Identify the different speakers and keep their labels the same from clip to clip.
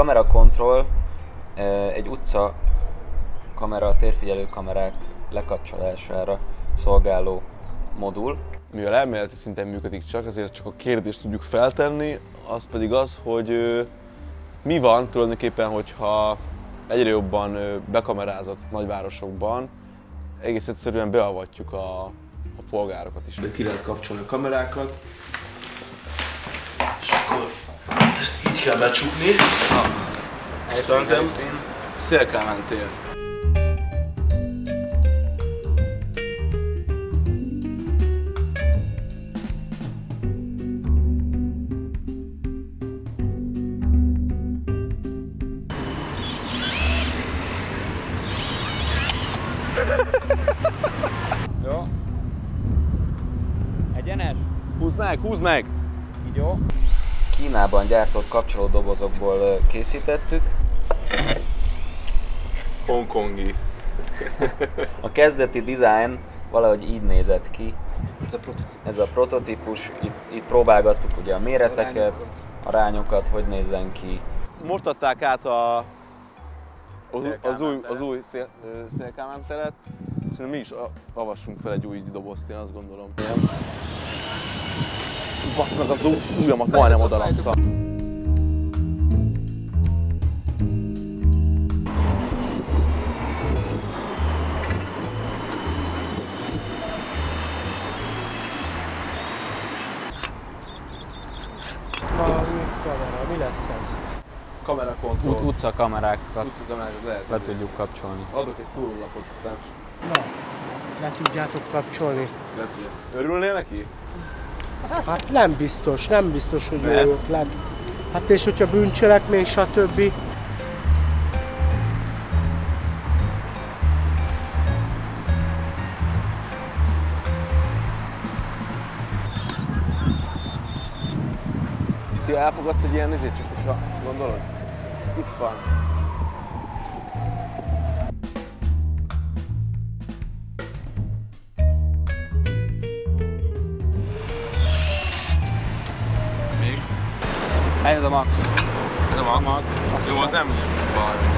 Speaker 1: kamera control egy utca kamera, térfigyelő kamerák lekapcsolására szolgáló modul.
Speaker 2: Mivel elméleti szinten működik csak, ezért csak a kérdést tudjuk feltenni, az pedig az, hogy mi van tulajdonképpen, hogyha egyre jobban bekamerázott nagyvárosokban egész egyszerűen beavatjuk a, a polgárokat is. De ki lehet kapcsolni a kamerákat, így kell becsukni. Szerintem szélkel mentél.
Speaker 1: Jó. Egyenes?
Speaker 2: Húzd meg, húzd meg!
Speaker 1: Így jó. Kínában gyártott kapcsolódobozokból készítettük.
Speaker 2: Hongkongi.
Speaker 1: A kezdeti design valahogy így nézett ki.
Speaker 3: Ez a prototípus.
Speaker 1: Ez a prototípus, itt, itt próbálgattuk ugye a méreteket, arányokat, hogy nézzen ki.
Speaker 2: Most adták át a, az, az új, az új szél, teret. Szerintem mi is a- avassunk fel egy új dobozt, én azt gondolom. Ilyen. Basz meg az ujjamat majdnem odarakta.
Speaker 4: Kamera, mi lesz ez?
Speaker 2: Kamera
Speaker 1: Ut-
Speaker 2: kontroll.
Speaker 1: utca kamerákat
Speaker 2: Utcakamerákat lehet.
Speaker 1: le tudjuk kapcsolni.
Speaker 2: Adok egy szórólapot, aztán
Speaker 4: Na, le tudjátok kapcsolni.
Speaker 2: lehet, hogy örülnél neki?
Speaker 4: Hát nem biztos, nem biztos, hogy jó
Speaker 2: Mert?
Speaker 4: ötlet. Hát és hogyha bűncselekmény, stb.
Speaker 2: Szia, elfogadsz egy ilyen izét, csak hogyha gondolod? Itt van.
Speaker 1: Ez a max.
Speaker 2: Ez a max?
Speaker 1: max, azt
Speaker 2: Jó,
Speaker 1: hiszem.
Speaker 2: az nem baj.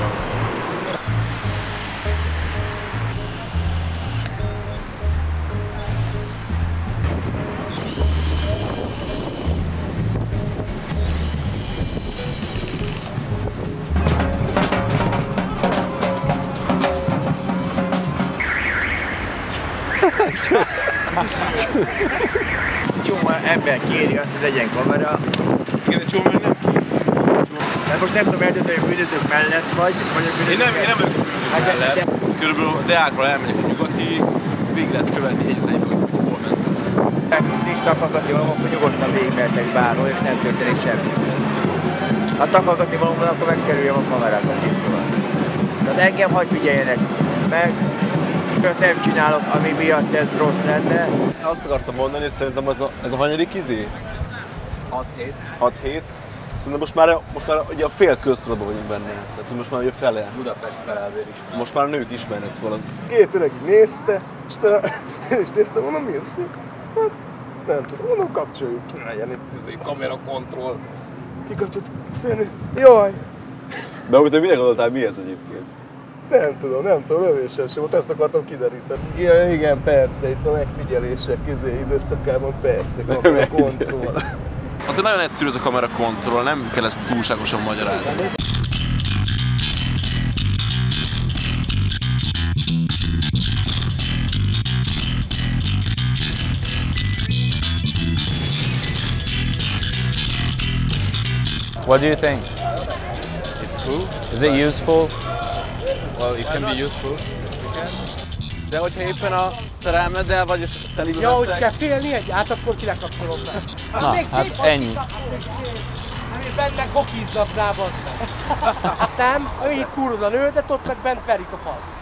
Speaker 5: Csomó ember kéri azt, hogy legyen kamera.
Speaker 2: Igen, egy csomó nem
Speaker 5: De most nem tudom eldönteni, hogy bűnözők mellett vagy, vagy a
Speaker 2: Én
Speaker 5: bűnözők
Speaker 2: nem, én nem vagyok
Speaker 5: Hát de-
Speaker 2: mellett.
Speaker 5: de-
Speaker 2: Körülbelül a Deákról elmegyek a nyugati, végig lehet követni egy az egyben, hogy hol mentem.
Speaker 5: nincs takargatni való, akkor nyugodtan végigmehetek bárhol, és nem történik semmi. Ha takargatni van, akkor megkerüljem a kamerákat, így szóval. Tehát engem hagy figyeljenek meg, Olyat nem csinálok, ami miatt ez rossz lenne.
Speaker 2: Azt akartam mondani, hogy szerintem ez a, ez a hanyadik izé?
Speaker 1: 6-7.
Speaker 2: 6-7. Szerintem most már, most már ugye a fél köztudatban vagyunk benne. Tehát hogy most már ugye fele.
Speaker 1: Budapest fele azért is.
Speaker 2: Most már a nők ismernek, szóval az
Speaker 4: Két öreg így nézte, és, te, és nézte, mondom, mi az? Hát, nem tudom, mondom, kapcsoljuk ki, legyen itt izé, kamera kontroll. Kikapcsolt, szénő, jaj,
Speaker 2: De úgy te mire gondoltál, mi ez egyébként?
Speaker 4: Nem tudom, nem tudom, lövésem sem volt, ezt akartam kideríteni. Igen, igen, persze, itt a megfigyelések izé, időszakában persze, kamera kontroll.
Speaker 2: Azért nagyon egyszerű ez a kamera kontroll, nem kell ezt túlságosan magyarázni.
Speaker 1: What do you think?
Speaker 3: It's cool.
Speaker 1: Is it useful?
Speaker 3: Well, it can be useful.
Speaker 2: De hogyha éppen a szerelmeddel vagy, és telibe
Speaker 4: Ja, hogy kell félni egy, hát akkor ki lekapcsolom be.
Speaker 1: Na, hát ennyi.
Speaker 4: Ami benne kokiznak rá, bazd meg. Hát nem, itt kurul a nő, de ott meg bent verik a faszt.